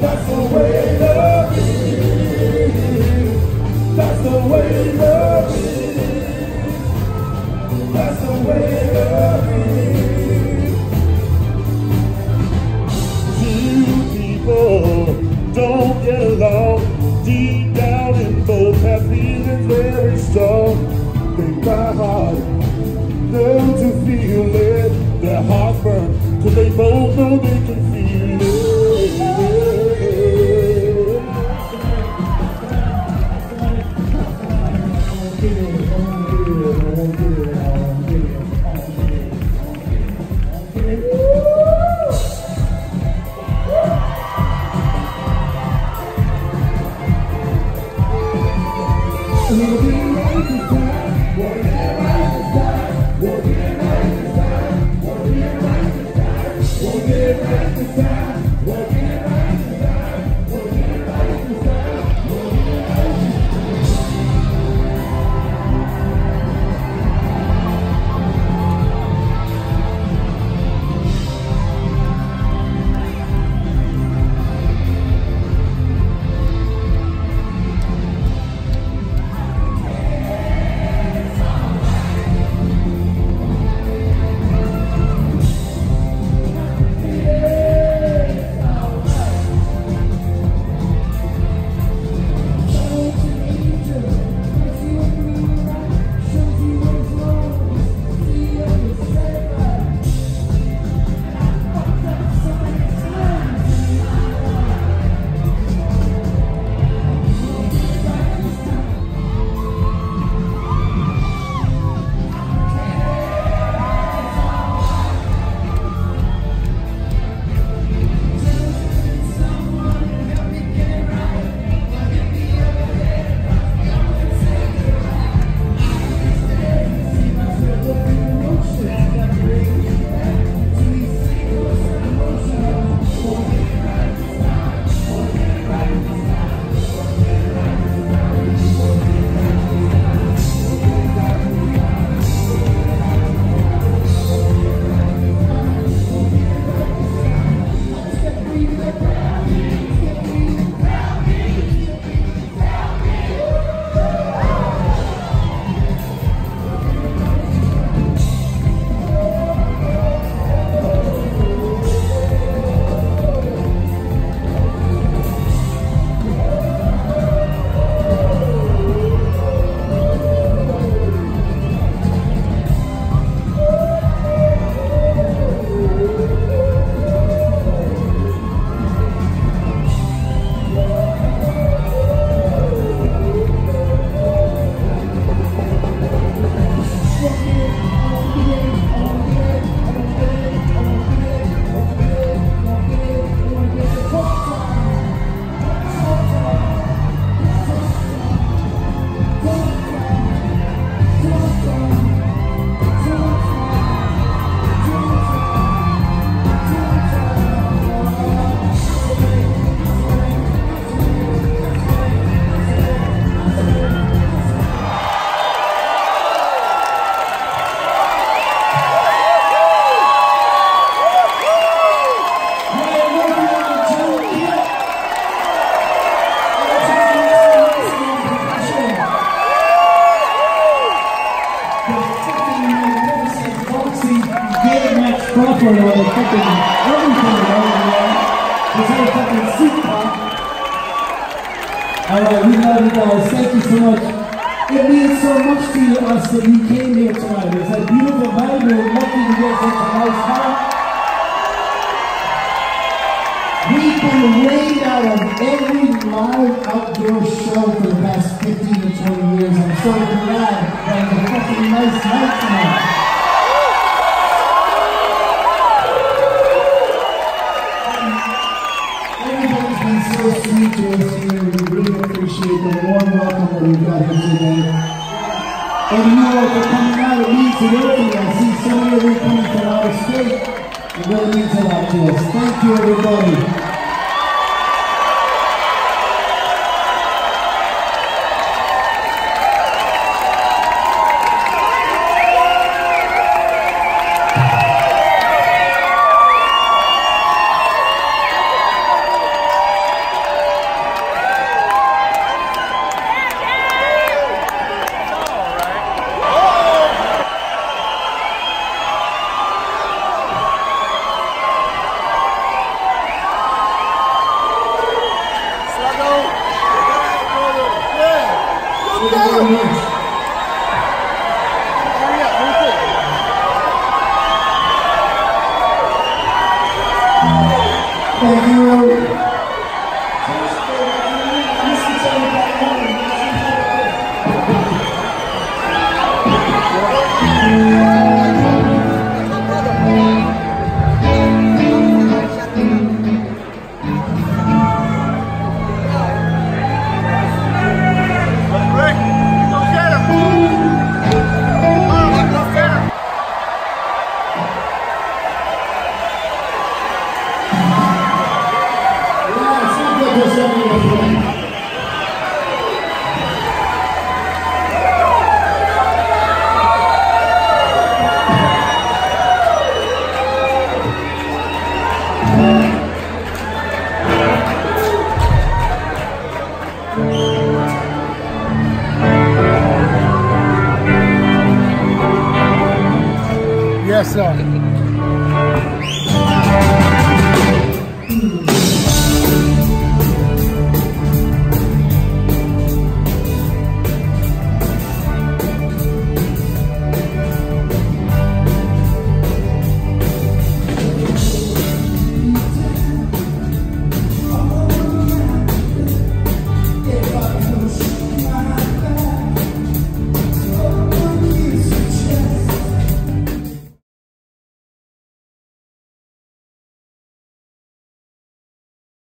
That's the way love. That's the way love. That's the way love. Two people don't get along. Deep down both have feelings very strong. They try hard, learn to feel it. Their hearts burn, cause they both know they can feel Whatever you desire, whatever Everything. This fucking. Alright, we love you guys. Thank you so much. It means so much to you, us that you came here tonight. It's a beautiful night. We're lucky to get such a nice night. We've been rained out of every live outdoor show for the past 15 to 20 years. I'm so glad that it's a fucking nice night tonight. So sweet to us here. We really appreciate the warm welcome that we've got here today. And you all for coming out. of means the world to. I see so many of you coming from out of state. It really means a lot to us. Thank you, everybody. Thank